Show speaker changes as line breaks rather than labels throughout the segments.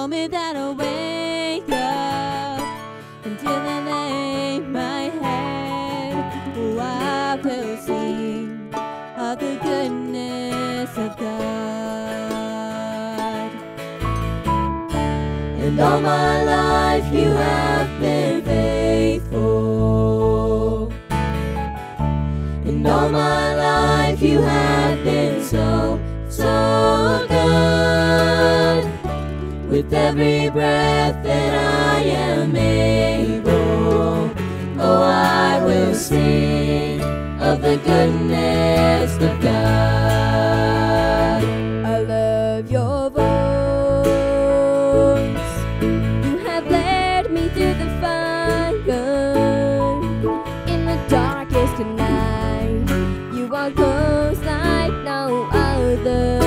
the moment that I wake up until I lay my head. Oh, I will sing of the goodness of God. And all my life you have been With every breath that I am able, oh, I will sing of the goodness of God. I love your voice. You have led me through the fire in the darkest night. You are close like no other.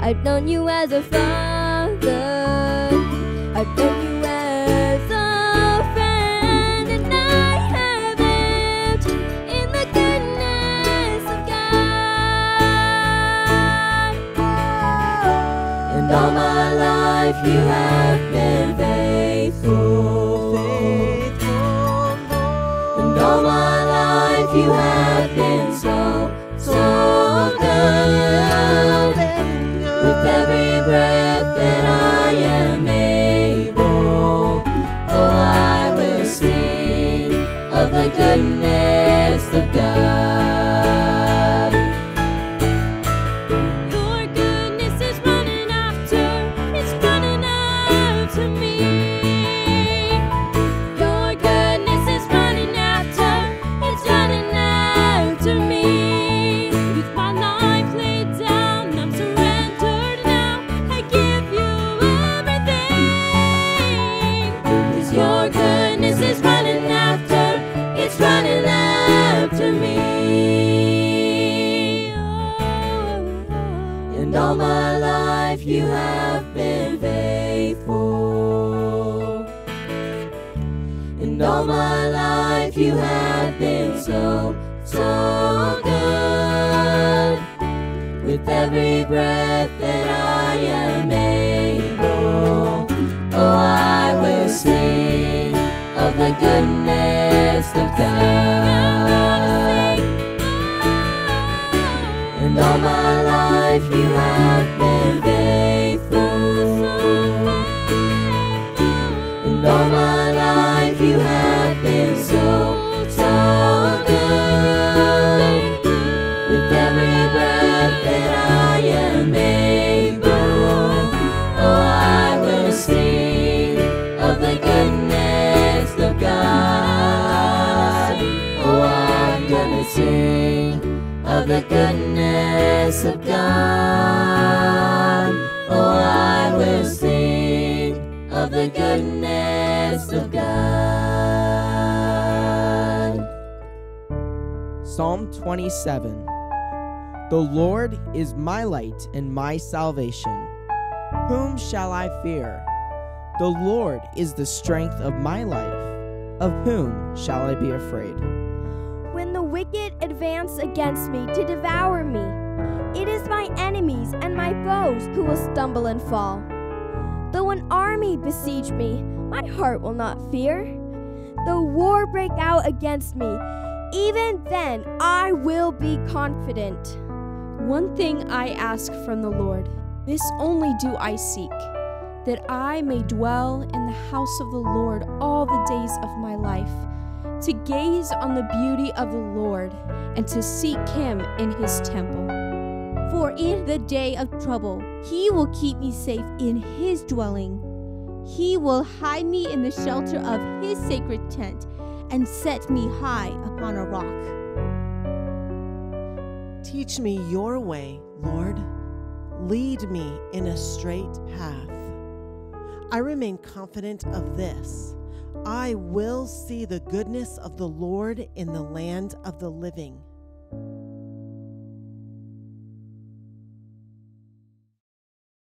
I've known you as a father. I've known you as a friend, and I have lived in the goodness of God. And all my life you have been of And all my life you have been so, so good. With every breath that I am able, oh, I will sing of the goodness of God. And all my sing of the goodness of God. Oh, I will sing of the goodness of God.
Psalm 27 The Lord is my light and my salvation. Whom shall I fear? The Lord is the strength of my life. Of whom shall I be afraid?
When the wicked advance against me to devour me, it is my enemies and my foes who will stumble and fall. Though an army besiege me, my heart will not fear. Though war break out against me, even then I will be confident.
One thing I ask from the Lord, this only do I seek, that I may dwell in the house of the Lord all the days of my life, to gaze on the beauty of the Lord and to seek him in his temple.
For in the day of trouble, he will keep me safe in his dwelling. He will hide me in the shelter of his sacred tent and set me high upon a rock.
Teach me your way, Lord. Lead me in a straight path. I remain confident of this. I will see the goodness of the Lord in the land of the living.